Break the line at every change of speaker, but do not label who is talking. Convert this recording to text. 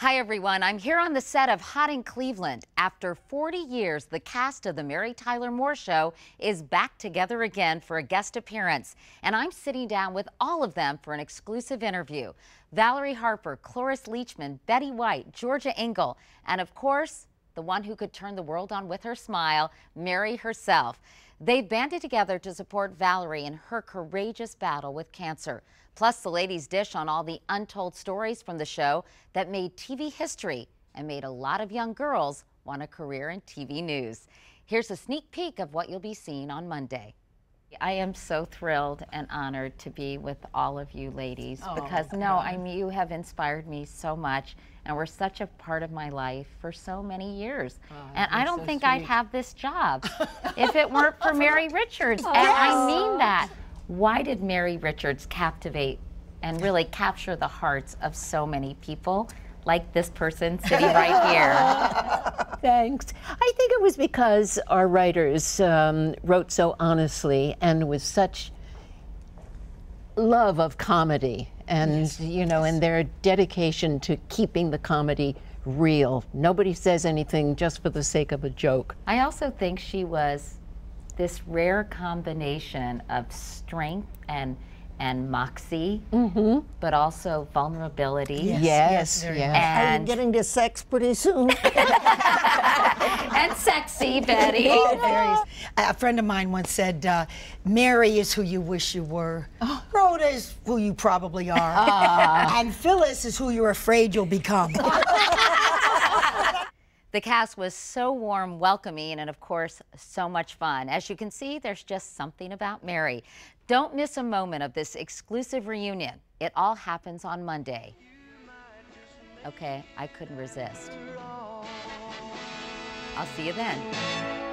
Hi, everyone. I'm here on the set of Hot in Cleveland. After 40 years, the cast of The Mary Tyler Moore Show is back together again for a guest appearance. And I'm sitting down with all of them for an exclusive interview. Valerie Harper, Cloris Leachman, Betty White, Georgia Engel, and of course, the one who could turn the world on with her smile, Mary herself. They've banded together to support Valerie in her courageous battle with cancer. Plus, the ladies dish on all the untold stories from the show that made TV history and made a lot of young girls want a career in TV news. Here's a sneak peek of what you'll be seeing on Monday. I am so thrilled and honored to be with all of you ladies oh, because no, I mean you have inspired me so much and were such a part of my life for so many years. Oh, and I don't so think sweet. I'd have this job if it weren't for Mary Richards. Oh, and. I mean that. Why did Mary Richards captivate and really capture the hearts of so many people? Like this person sitting right here.
Thanks. I think it was because our writers um, wrote so honestly and with such love of comedy and yes. you know and their dedication to keeping the comedy real nobody says anything just for the sake of a joke
i also think she was this rare combination of strength and and moxie, mm-hmm. but also vulnerability.
Yes, yes. yes, yes.
And Are you getting to sex pretty soon?
and sexy, Betty.
Oh, a friend of mine once said, uh, "Mary is who you wish you were. Oh. Rhoda is who you probably are, uh. and Phyllis is who you're afraid you'll become."
The cast was so warm, welcoming, and of course, so much fun. As you can see, there's just something about Mary. Don't miss a moment of this exclusive reunion. It all happens on Monday. Okay, I couldn't resist. I'll see you then.